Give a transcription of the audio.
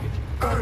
dad.